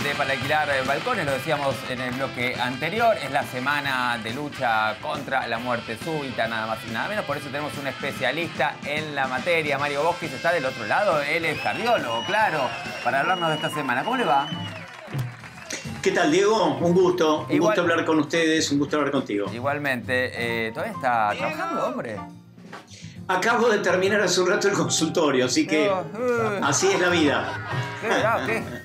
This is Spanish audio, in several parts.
de Para Alquilar Balcones, lo decíamos en el bloque anterior, es la semana de lucha contra la muerte súbita, nada más y nada menos, por eso tenemos un especialista en la materia, Mario Bosquis está del otro lado, él es cardiólogo, claro, para hablarnos de esta semana. ¿Cómo le va? ¿Qué tal, Diego? Un gusto. Un gusto hablar con ustedes, un gusto hablar contigo. Igualmente. Eh, ¿Todavía está trabajando, hombre? Acabo de terminar hace un rato el consultorio, así que uh. así es la vida. Qué qué,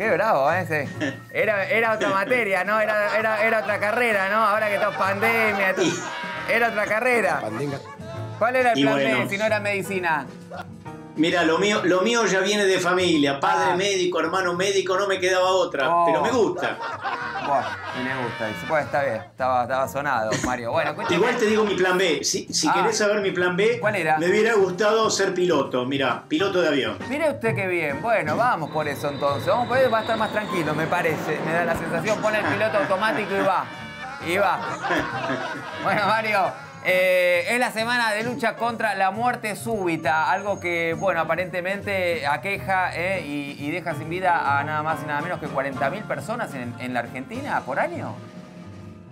qué bravo ese. Era, era otra materia, ¿no? Era, era, era otra carrera, ¿no? Ahora que todo pandemia, era otra carrera. ¿Cuál era el plan B si no era medicina? Mira, lo mío, lo mío ya viene de familia. Padre ah. médico, hermano médico, no me quedaba otra. Oh. Pero me gusta. Bueno, me gusta. Pues está bien, estaba, estaba sonado, Mario. Bueno, Igual te digo mi plan B. Si, si ah. querés saber mi plan B, ¿cuál era? Me hubiera gustado ser piloto. Mira, piloto de avión. Mire usted qué bien. Bueno, vamos por eso entonces. Vamos por eso, va a estar más tranquilo, me parece. Me da la sensación. Pone el piloto automático y va. Y va. Bueno, Mario. Eh, es la semana de lucha contra la muerte súbita, algo que, bueno, aparentemente aqueja eh, y, deja sin vida a nada más y nada menos que 40.000 personas en, la Argentina por año.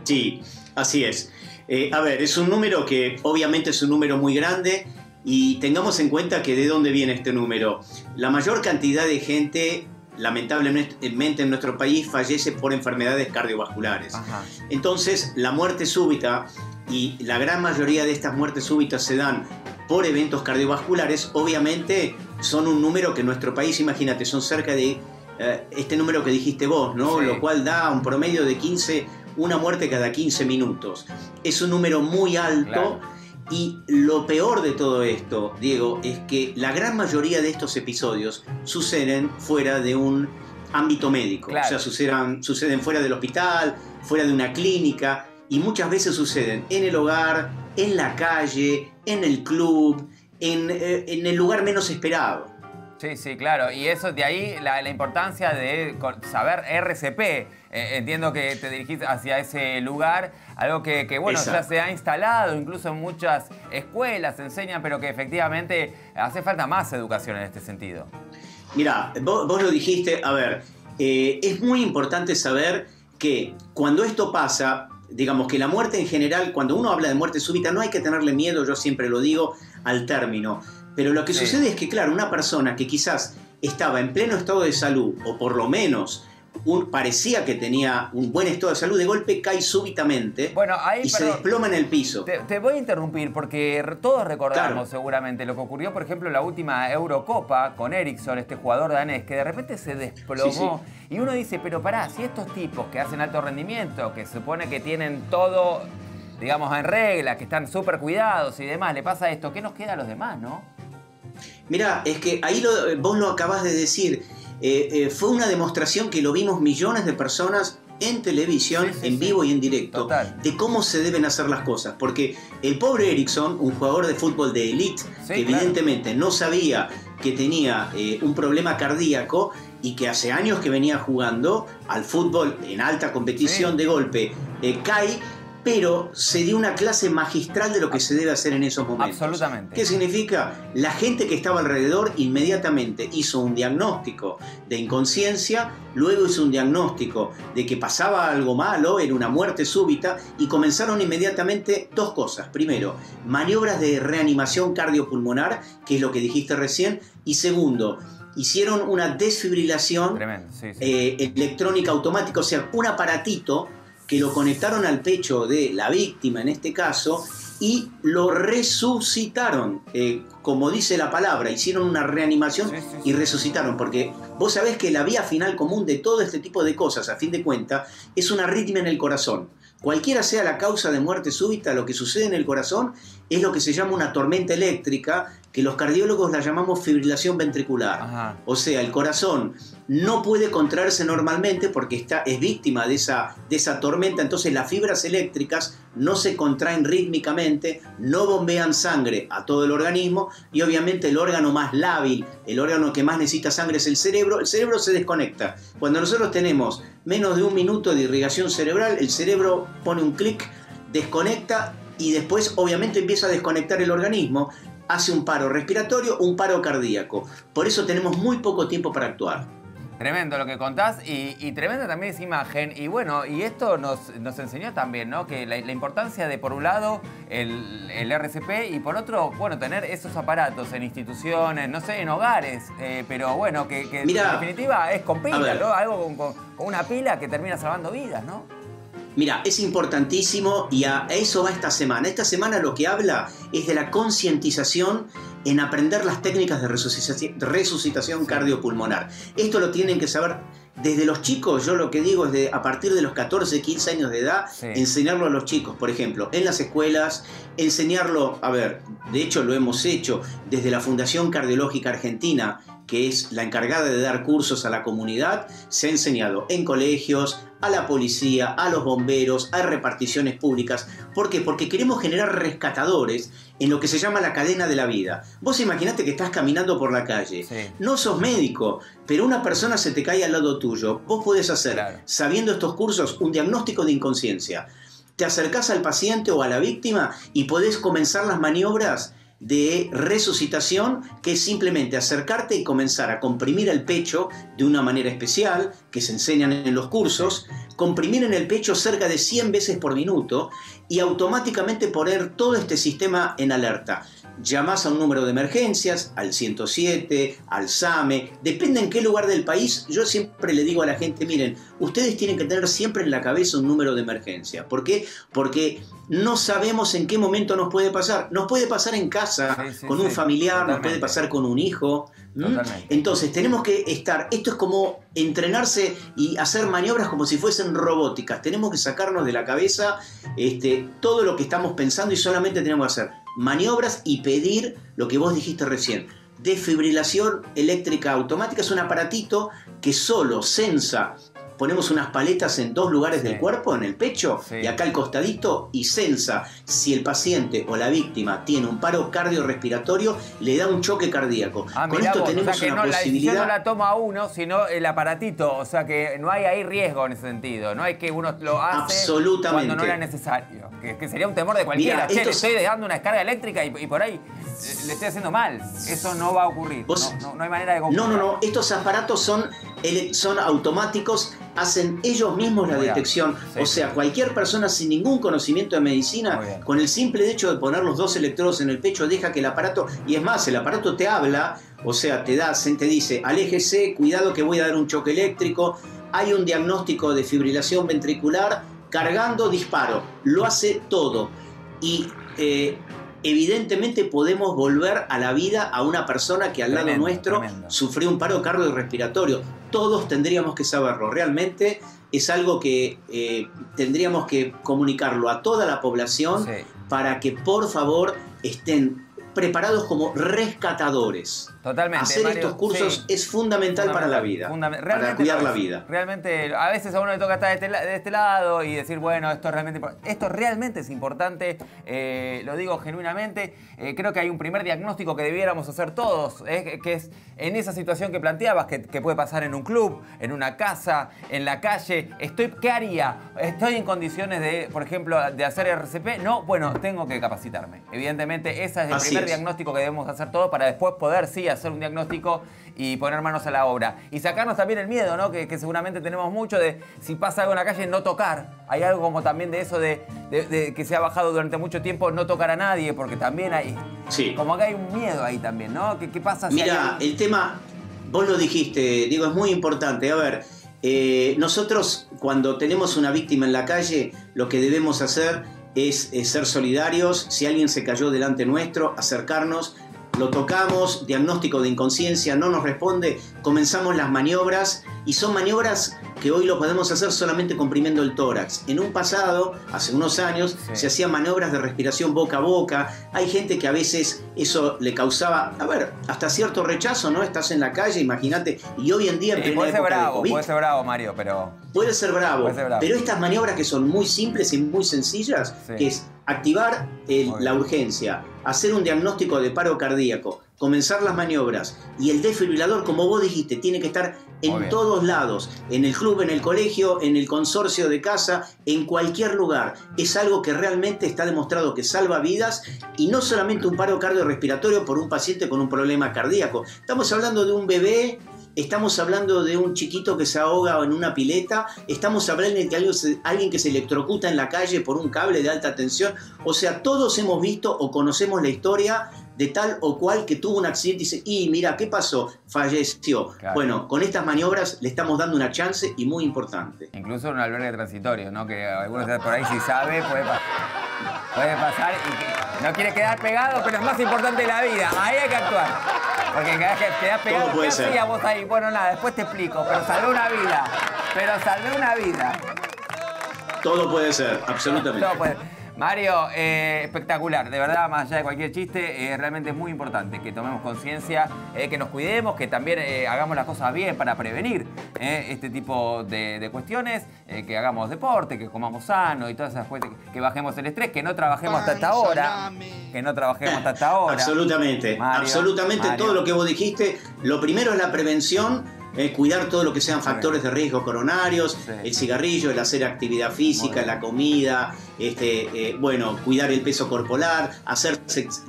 Sí, así es. Eh, a ver, es un número que obviamente es un número muy grande y tengamos en cuenta que de dónde viene este número. La mayor cantidad de gente lamentablemente en nuestro país fallece por enfermedades cardiovasculares. Entonces, la muerte súbita y la gran mayoría de estas muertes súbitas se dan por eventos cardiovasculares, obviamente son un número que en nuestro país, imagínate, son cerca de eh, este número que dijiste vos, ¿no? Lo cual da un promedio de 15, una muerte cada 15 minutos. Es un número muy alto. Y lo peor de todo esto, Diego, es que la gran mayoría de estos episodios suceden fuera de un ámbito médico. O sea, suceden, suceden fuera del hospital, fuera de una clínica y muchas veces suceden en el hogar, en la calle, en el club, en, eh, el lugar menos esperado. Sí, sí, claro. Y eso de ahí la, importancia de saber RCP. Eh, entiendo que te dirigís hacia ese lugar, algo que, bueno, ya se ha instalado, incluso en muchas escuelas se enseñan, pero que efectivamente hace falta más educación en este sentido. Mira, vos, lo dijiste, a ver, eh, es muy importante saber que cuando esto pasa, digamos que la muerte en general, cuando uno habla de muerte súbita, no hay que tenerle miedo, yo siempre lo digo, al término. Pero lo que sucede es que, claro, una persona que quizás estaba en pleno estado de salud, o por lo menos parecía que tenía un buen estado de salud, de golpe cae súbitamente y se desploma en el piso. Te, voy a interrumpir porque todos recordamos seguramente lo que ocurrió, por ejemplo, en la última Eurocopa con Ericsson, este jugador danés, que de repente se desplomó. Y uno dice, pero pará, si estos tipos que hacen alto rendimiento, que se supone que tienen todo, digamos, en regla, que están súper cuidados y demás, le pasa esto, ¿qué nos queda a los demás, no? Mira, es que ahí vos lo acabas de decir eh, eh, fue una demostración que lo vimos millones de personas en televisión, en vivo y en directo, de cómo se deben hacer las cosas. Porque el pobre Ericsson, un jugador de fútbol de elite, que evidentemente no sabía que tenía eh, un problema cardíaco y que hace años que venía jugando al fútbol en alta competición de golpe, cae pero se dio una clase magistral de lo que se debe hacer en esos momentos. Absolutamente. ¿Qué significa? La gente que estaba alrededor inmediatamente hizo un diagnóstico de inconsciencia, luego hizo un diagnóstico de que pasaba algo malo, era una muerte súbita, y comenzaron inmediatamente dos cosas. Primero, maniobras de reanimación cardiopulmonar, que es lo que dijiste recién, y segundo, hicieron una desfibrilación eh, electrónica automática, o sea, un aparatito que lo conectaron al pecho de la víctima en este caso y lo resucitaron, eh, como dice la palabra, hicieron una reanimación y resucitaron, porque vos sabés que la vía final común de todo este tipo de cosas, a fin de cuentas, es una arritmia en el corazón. Cualquiera sea la causa de muerte súbita, lo que sucede en el corazón es lo que se llama una tormenta eléctrica, que los cardiólogos la llamamos fibrilación ventricular. O sea, el corazón no puede contraerse normalmente porque está, es víctima de esa, de esa tormenta, entonces las fibras eléctricas no se contraen rítmicamente, no bombean sangre a todo el organismo y obviamente el órgano más lábil, el órgano que más necesita sangre es el cerebro, el cerebro se desconecta. Cuando nosotros tenemos menos de un minuto de irrigación cerebral, el cerebro pone un clic, desconecta y después obviamente empieza a desconectar el organismo, hace un paro respiratorio, un paro cardíaco. Por eso tenemos muy poco tiempo para actuar. Tremendo lo que contás y, y tremenda también esa imagen. Y bueno, y esto nos, nos enseñó también, ¿no? Que la, importancia de, por un lado, el, el, RCP y por otro, bueno, tener esos aparatos en instituciones, no sé, en hogares, eh, pero bueno, que, en definitiva es con pila, ¿no? Algo con, una pila que termina salvando vidas, ¿no? Mira, es importantísimo y a eso va esta semana. Esta semana lo que habla es de la concientización en aprender las técnicas de resucitación, cardiopulmonar. Esto lo tienen que saber desde los chicos, yo lo que digo es de a partir de los 14, 15 años de edad, enseñarlo a los chicos, por ejemplo, en las escuelas, enseñarlo, a ver, de hecho lo hemos hecho desde la Fundación Cardiológica Argentina, que es la encargada de dar cursos a la comunidad, se ha enseñado en colegios, a la policía, a los bomberos, a reparticiones públicas. ¿Por qué? Porque queremos generar rescatadores en lo que se llama la cadena de la vida. Vos imaginate que estás caminando por la calle, no sos médico, pero una persona se te cae al lado tuyo. Vos podés hacer, sabiendo estos cursos, un diagnóstico de inconsciencia. Te acercás al paciente o a la víctima y podés comenzar las maniobras de resucitación, que es simplemente acercarte y comenzar a comprimir el pecho de una manera especial, que se enseñan en los cursos, comprimir en el pecho cerca de 100 veces por minuto y automáticamente poner todo este sistema en alerta llamás a un número de emergencias, al 107, al SAME, depende en qué lugar del país, yo siempre le digo a la gente, miren, ustedes tienen que tener siempre en la cabeza un número de emergencia. ¿Por qué? Porque no sabemos en qué momento nos puede pasar. Nos puede pasar en casa, con un familiar, nos puede pasar con un hijo. Entonces tenemos que estar, esto es como entrenarse y hacer maniobras como si fuesen robóticas. Tenemos que sacarnos de la cabeza este, todo lo que estamos pensando y solamente tenemos que hacer maniobras y pedir lo que vos dijiste recién. Defibrilación eléctrica automática es un aparatito que solo sensa ponemos unas paletas en dos lugares del cuerpo, en el pecho y acá al costadito, y sensa si el paciente o la víctima tiene un paro cardiorrespiratorio, le da un choque cardíaco. Ah, Con esto tenemos una posibilidad. La no la toma uno, sino el aparatito, o sea que no hay ahí riesgo en ese sentido, no hay que uno lo hace cuando no era necesario, que, sería un temor de cualquiera. che, le estoy dando una descarga eléctrica y, por ahí le estoy haciendo mal. Eso no va a ocurrir. no, hay manera de No, no, no. Estos aparatos son, son automáticos hacen ellos mismos la detección. O sea, cualquier persona sin ningún conocimiento de medicina, con el simple hecho de poner los dos electrodos en el pecho, deja que el aparato, y es más, el aparato te habla, o sea, te da, te dice, aléjese, cuidado que voy a dar un choque eléctrico, hay un diagnóstico de fibrilación ventricular, cargando, disparo, lo hace todo. Y eh, evidentemente podemos volver a la vida a una persona que al lado nuestro sufrió un paro cardiorrespiratorio. Todos tendríamos que saberlo. Realmente es algo que eh, tendríamos que comunicarlo a toda la población para que por favor estén preparados como rescatadores. Totalmente. Hacer estos cursos es fundamental, para la vida, para cuidar la vida. Realmente, a veces a uno le toca estar de este, este lado y decir, bueno, esto realmente, esto realmente es importante, eh, lo digo genuinamente. Eh, creo que hay un primer diagnóstico que debiéramos hacer todos, eh, que es en esa situación que planteabas, que, puede pasar en un club, en una casa, en la calle. Estoy, ¿Qué haría? ¿Estoy en condiciones de, por ejemplo, de hacer RCP? No, bueno, tengo que capacitarme. Evidentemente, ese es el primer diagnóstico que debemos hacer todos para después poder, sí, hacer un diagnóstico y poner manos a la obra. Y sacarnos también el miedo, ¿no? Que, seguramente tenemos mucho de si pasa algo en la calle, no tocar. Hay algo como también de eso de, que se ha bajado durante mucho tiempo, no tocar a nadie, porque también hay. Sí. Como que hay un miedo ahí también, ¿no? ¿Qué, pasa si Mira, el tema, vos lo dijiste, digo, es muy importante. A ver. Eh, nosotros cuando tenemos una víctima en la calle, lo que debemos hacer es, es, ser solidarios. Si alguien se cayó delante nuestro, acercarnos, lo tocamos, diagnóstico de inconsciencia, no nos responde, comenzamos las maniobras y son maniobras que hoy lo podemos hacer solamente comprimiendo el tórax. En un pasado, hace unos años, se hacían maniobras de respiración boca a boca. Hay gente que a veces eso le causaba, a ver, hasta cierto rechazo, ¿no? Estás en la calle, imagínate, y hoy en día en puede ser bravo, Puede ser bravo, Mario, pero... Puede ser bravo, pero estas maniobras que son muy simples y muy sencillas, que es activar la urgencia, hacer un diagnóstico de paro cardíaco, comenzar las maniobras y el desfibrilador, como vos dijiste, tiene que estar en todos lados, en el club, en el colegio, en el consorcio de casa, en cualquier lugar. Es algo que realmente está demostrado que salva vidas y no solamente un paro cardiorrespiratorio por un paciente con un problema cardíaco. Estamos hablando de un bebé estamos hablando de un chiquito que se ahoga en una pileta, estamos hablando de que alguien que se electrocuta en la calle por un cable de alta tensión. O sea, todos hemos visto o conocemos la historia de tal o cual que tuvo un accidente y dice, y mira, ¿qué pasó? Falleció. Bueno, con estas maniobras le estamos dando una chance y muy importante. Incluso en un albergue transitorio, ¿no? Que algunos por ahí si sabe puede, puede pasar y no quiere quedar pegado, pero es más importante la vida. Ahí hay que actuar. Porque quedás pegado, puede ¿qué vos ahí? Bueno, nada, después te explico, pero salvé una vida. Pero salvé una vida. Todo puede ser, absolutamente. Todo puede. Mario, eh, espectacular, de verdad, más allá de cualquier chiste, eh, realmente es muy importante que tomemos conciencia, eh, que nos cuidemos, que también hagamos las cosas bien para prevenir este tipo de, cuestiones, que hagamos deporte, que comamos sano y todas esas cuestiones, que bajemos el estrés, que no trabajemos hasta esta hora, que no trabajemos hasta esta hora. Absolutamente, absolutamente todo lo que vos dijiste, lo primero es la prevención cuidar todo lo que sean factores de riesgo coronarios, el cigarrillo, el hacer actividad física, la comida, este, eh, bueno, cuidar el peso corporal, hacer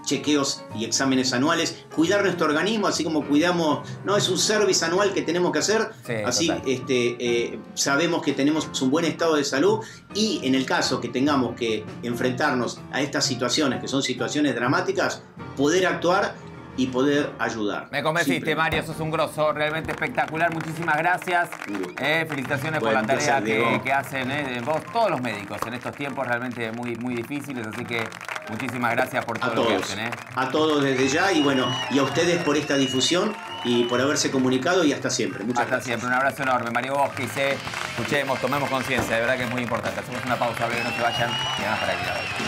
chequeos y exámenes anuales, cuidar nuestro organismo, así como cuidamos, no es un service anual que tenemos que hacer, así este, eh, sabemos que tenemos un buen estado de salud y en el caso que tengamos que enfrentarnos a estas situaciones, que son situaciones dramáticas, poder actuar y poder ayudar. Me convenciste, Mario, sos un grosso, realmente espectacular. Muchísimas gracias. Eh, felicitaciones por la tarea que, hacen eh, vos, todos los médicos en estos tiempos realmente muy, muy difíciles. Así que muchísimas gracias por todo lo que hacen. Eh. A todos desde ya y bueno, y a ustedes por esta difusión y por haberse comunicado y hasta siempre. Muchas hasta siempre, un abrazo enorme. Mario Bosque, escuchemos, tomemos conciencia, de verdad que es muy importante. Hacemos una pausa, que no se vayan y vamos para aquí.